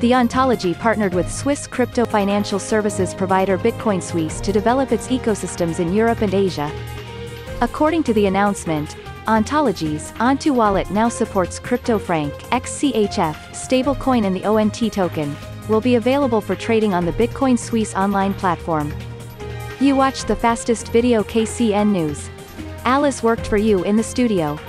The Ontology partnered with Swiss crypto financial services provider Bitcoin Suisse to develop its ecosystems in Europe and Asia. According to the announcement, Ontology's Onto wallet now supports CryptoFranc XCHF stablecoin and the ONT token, will be available for trading on the Bitcoin Suisse online platform. You watched the fastest video KCN News. Alice worked for you in the studio.